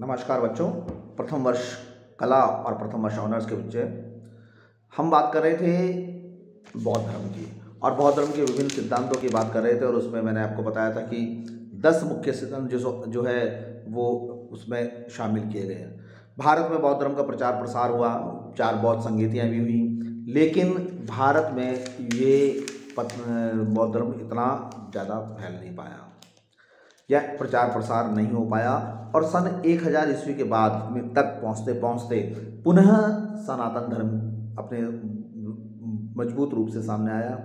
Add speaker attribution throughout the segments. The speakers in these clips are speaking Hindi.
Speaker 1: नमस्कार बच्चों, प्रथम वर्ष कला और प्रथम वर्ष ऑनर्स के बच्चे। हम बात कर रहे थे बौद्ध धर्म की और बौद्ध धर्म के विभिन्न सिद्धांतों की बात कर रहे थे और उसमें मैंने आपको बताया था कि दस मुख्य सिद्धांत जो जो है, वो उसमें शामिल किए गए हैं। भारत में बौद्ध धर्म का प्रचार प्रसार हुआ, चार बौद्ध संगीतियाँ भी हुई, लेकिन भारत में ये बौद्ध धर्म इतना ज़्यादा फैल नहीं पाया। या प्रचार प्रसार नहीं हो पाया और सन 1000 हज़ार ईस्वी के बाद में तक पहुँचते पहुँचते पुनः सनातन धर्म अपने मज़बूत रूप से सामने आया।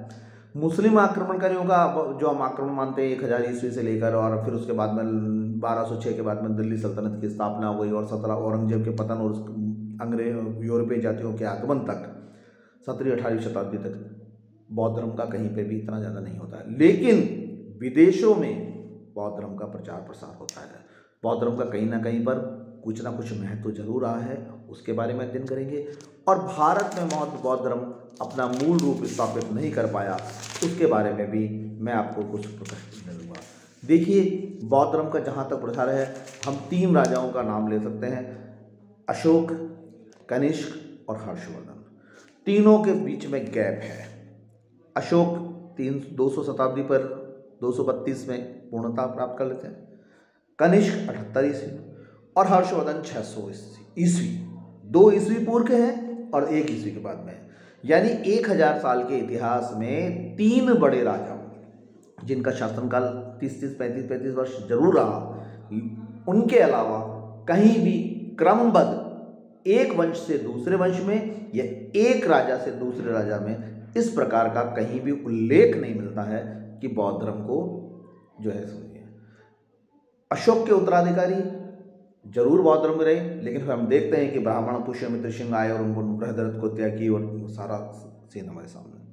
Speaker 1: मुस्लिम आक्रमणकारियों का जो हम आक्रमण मानते हैं एक हज़ार ईस्वी से लेकर और फिर उसके बाद में 1206 के बाद में दिल्ली सल्तनत की स्थापना हो गई और सत्रह औरंगज़ेब के पतन और अंग्रेज़ यूरोपीय जातियों के आगमन तक, सत्रहवीं अठारहवीं शताब्दी तक बौद्ध धर्म का कहीं पे भी इतना ज़्यादा नहीं होता। है लेकिन विदेशों में बौद्ध धर्म का प्रचार प्रसार होता है। बौद्ध धर्म का कहीं ना कहीं पर कुछ ना कुछ महत्व ज़रूर रहा है, उसके बारे में अध्ययन करेंगे। और भारत में बौद्ध बौद्ध धर्म अपना मूल रूप स्थापित नहीं कर पाया, उसके बारे में भी मैं आपको कुछ प्रश्न दूँगा। देखिए, बौद्ध धर्म का जहाँ तक प्रसार है, हम तीन राजाओं का नाम ले सकते हैं, अशोक, कनिष्क और हर्षवर्धन। तीनों के बीच में गैप है। अशोक तीन, दो सौ शताब्दी पर 232 में पूर्णता प्राप्त कर लेते हैं। कनिष्क अठहत्तर ईस्वी और हर्षवर्धन छः सौ ईस्वी। दो ईस्वी पूर्व के हैं और एक ईस्वी के बाद में यानी एक हज़ार साल के इतिहास में तीन बड़े राजा जिनका शासनकाल तीस तीस पैंतीस पैंतीस वर्ष ज़रूर रहा। उनके अलावा कहीं भी क्रमबद्ध एक वंश से दूसरे वंश में या एक राजा से दूसरे राजा में इस प्रकार का कहीं भी उल्लेख नहीं मिलता है कि बौद्ध धर्म को जो है समझिए अशोक के उत्तराधिकारी ज़रूर बौद्ध में रहे, लेकिन फिर हम देखते हैं कि ब्राह्मण पुष्यमित्र सिंह आए और उनको बृहदरथ को त्याग और सारा सीन हमारे सामने।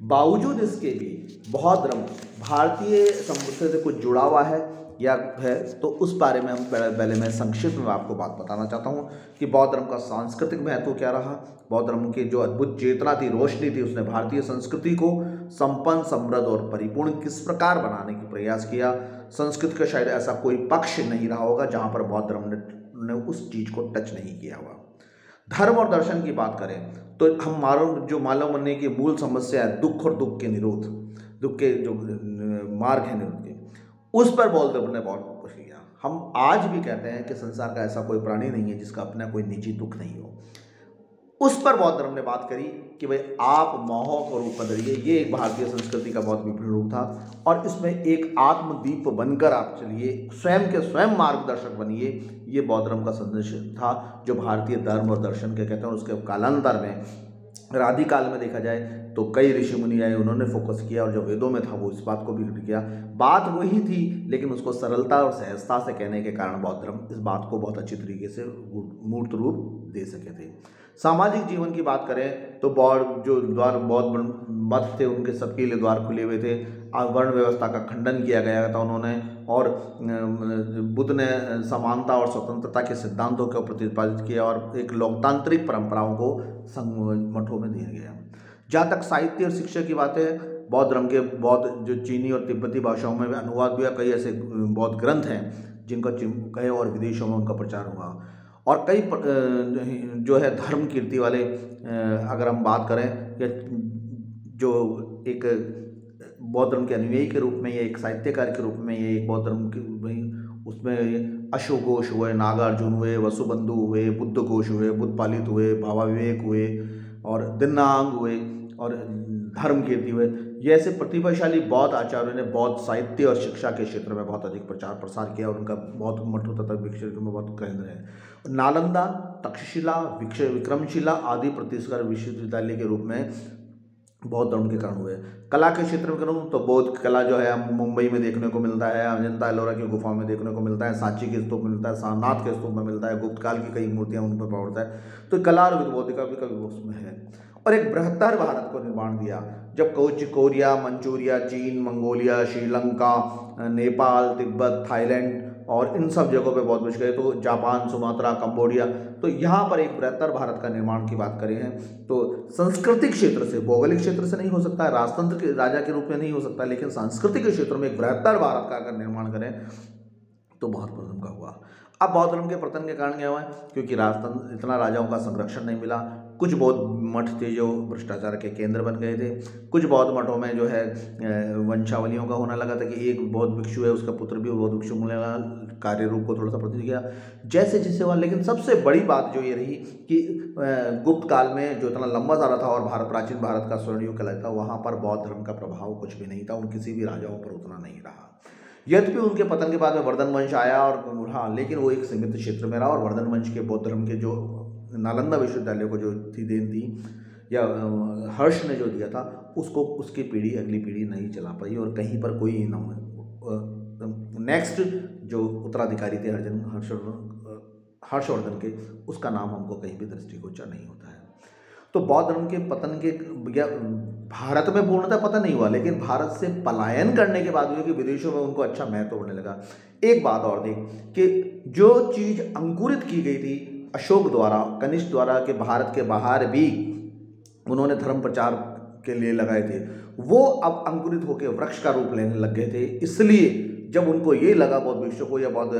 Speaker 1: बावजूद इसके भी बौद्ध धर्म भारतीय संस्कृति से कुछ जुड़ा हुआ है या है तो उस बारे में हम पहले मैं संक्षिप्त में आपको बात बताना चाहता हूँ कि बौद्ध धर्म का सांस्कृतिक महत्व क्या रहा। बौद्ध धर्म की जो अद्भुत चेतना थी रोशनी थी उसने भारतीय संस्कृति को संपन्न समृद्ध और परिपूर्ण किस प्रकार बनाने की प्रयास किया। संस्कृत का शायद ऐसा कोई पक्ष नहीं रहा होगा जहाँ पर बौद्ध धर्म ने, ने उस चीज़ को टच नहीं किया हुआ। धर्म और दर्शन की बात करें तो हम मानव, जो मानव बनने की मूल समस्या है, दुख और दुख के निरोध, दुख के जो मार्ग है निरोध के, उस पर बौद्ध ने बहुत कुछ किया हम आज भी कहते हैं कि संसार का ऐसा कोई प्राणी नहीं है जिसका अपना कोई निजी दुख नहीं हो। उस पर बौद्ध धर्म ने बात करी कि भाई आप मोहक को रूप ये एक भारतीय संस्कृति का बहुत विभिन्न रूप था और इसमें एक आत्मदीप बनकर आप चलिए, स्वयं के स्वयं मार्गदर्शक बनिए, ये बौद्ध धर्म का संदेश था, जो भारतीय धर्म और दर्शन के कहते हैं उसके कालांतर में, राधिकाल में देखा जाए तो कई ऋषि मुनि आए, उन्होंने फोकस किया और जो वेदों में था वो इस बात को भी किया बात वही थी, लेकिन उसको सरलता और सहजता से कहने के कारण बौद्ध धर्म इस बात को बहुत अच्छी तरीके से मूर्त रूप दे सके थे। सामाजिक जीवन की बात करें तो बौद्ध, जो द्वार, बौद्ध मत थे, उनके सबके लिए द्वार खुले हुए थे। वर्ण व्यवस्था का खंडन किया गया था उन्होंने, और बुद्ध ने समानता और स्वतंत्रता के सिद्धांतों को प्रतिपादित किया और एक लोकतांत्रिक परंपराओं को संग, मठों में दिया गया। जहाँ तक साहित्य और शिक्षा की बात है, बौद्ध धर्म के, बौद्ध जो चीनी और तिब्बती भाषाओं में अनुवाद हुआ कई ऐसे बौद्ध ग्रंथ हैं, जिनका कई और विदेशों में उनका प्रचार हुआ और कई जो है धर्म कीर्ति वाले अगर हम बात करें, या जो एक बौद्ध धर्म के अनुयायी के रूप में, या एक साहित्यकार के रूप में, या एक बौद्ध धर्म के उसमें अशोकोष हुए, नागार्जुन हुए, वसुबंधु हुए बुद्ध घोष हुए बुद्ध पालित हुए भावा विवेक हुए, और दिन्नांग हुए और धर्म कीर्ति हुए। ये ऐसे प्रतिभाशाली बौद्ध आचार्यों ने बौद्ध साहित्य और शिक्षा के क्षेत्र में बहुत अधिक प्रचार प्रसार किया और उनका बहुत मठों तक विकसित में बहुत केंद्र है नालंदा, तक्षशिला विक्रमशिला आदि प्रतिष्ठित विश्वविद्यालय के रूप में बौद्ध धर्म के कारण हुए। कला के क्षेत्र में करूँ तो बौद्ध कला जो है मुंबई में देखने को मिलता है, अजंता एलोरा की गुफा में देखने को मिलता है, सांची के स्तूप में मिलता है, सारनाथ के स्तूप में मिलता है गुप्त काल की कई मूर्तियाँ उन पर पड़ता है। तो कला और विद्बौद्धिका भी कभी उसमें है। और एक बृहत्तर भारत को निर्माण दिया। जब कोच कोरिया, मंचूरिया, चीन, मंगोलिया, श्रीलंका, नेपाल, तिब्बत, थाईलैंड और इन सब जगहों पे बहुत कुछ गए तो जापान, सुमात्रा, कंबोडिया तो यहाँ पर एक बृहत्तर भारत का निर्माण की बात करें हैं तो संस्कृतिक क्षेत्र से, भौगोलिक क्षेत्र से नहीं हो सकता, राजतंत्र के राजा के रूप में नहीं हो सकता, लेकिन सांस्कृतिक क्षेत्र में एक बृहत्तर भारत का अगर निर्माण करें तो बहुत प्रथम का हुआ। अब बौद्ध धर्म के पतन के कारण क्या हुआ है? क्योंकि राजतंत्र, इतना राजाओं का संरक्षण नहीं मिला कुछ बौद्ध मठ थे जो भ्रष्टाचार के केंद्र बन गए थे। कुछ बौद्ध मठों में जो है वंशावलियों का होना लगा था कि एक बौद्ध भिक्षु है, उसका पुत्र भी बौद्ध भिक्षु मिलने लगा, कार्य रूप को थोड़ा सा प्रति किया। जैसे जैसे हुआ, लेकिन सबसे बड़ी बात जो ये रही कि गुप्त काल में जो इतना लंबा सारा था और भारत, प्राचीन भारत का स्वर्ण युग कहलाता वहाँ पर बौद्ध धर्म का प्रभाव कुछ भी नहीं था, उन किसी भी राजाओं पर उतना नहीं रहा। यद्यपि उनके पतन के बाद में वर्धन वंश आया और हाँ लेकिन वो एक सीमित क्षेत्र में रहा और वर्धन वंश के बौद्ध धर्म के जो नालंदा विश्वविद्यालय को जो थी देन थी, या हर्ष ने जो दिया था, उसको, उसकी पीढ़ी, अगली पीढ़ी नहीं चला पाई और कहीं पर कोई ना नेक्स्ट जो उत्तराधिकारी थे हर्जन, हर्ष हर्षवर्धन के, उसका नाम हमको कहीं भी दृष्टिगोचर नहीं होता है। तो बौद्ध धर्म के पतन के, या, भारत में पूर्णतः पतन नहीं हुआ, लेकिन भारत से पलायन करने के बाद हुए कि विदेशों में उनको अच्छा महत्व होने लगा। एक बात और देख, कि जो चीज़ अंकुरित की गई थी अशोक द्वारा, कनिष्ठ द्वारा के भारत के बाहर भी उन्होंने धर्म प्रचार के लिए लगाए थे। वो अब अंकुरित होकर वृक्ष का रूप लेने लग गए थे। इसलिए जब उनको ये लगा बहुत भिक्षु को या बहुत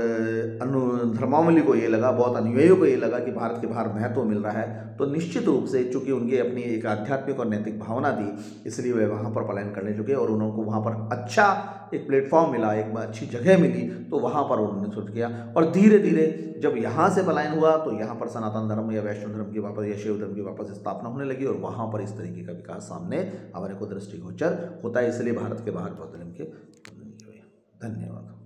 Speaker 1: अनु धर्मावली को ये लगा, बहुत अनुयायियों को ये लगा कि भारत के बाहर महत्व मिल रहा है तो निश्चित रूप से चूँकि उनकी अपनी एक आध्यात्मिक और नैतिक भावना थी, इसलिए वे वहाँ पर पलायन करने चुके और उनको वहाँ पर अच्छा एक प्लेटफॉर्म मिला, एक अच्छी जगह मिली तो वहाँ पर उन्होंने सोच किया। और धीरे धीरे जब यहाँ से पलायन हुआ तो यहाँ पर सनातन धर्म या वैष्णव धर्म की वापस या शिव धर्म की वापस स्थापना होने लगी और वहाँ पर इस तरीके का विकास सामने, हमारे को दृष्टिगोचर होता है, इसलिए भारत के बाहर बौद्ध धर्म के धन्यवाद।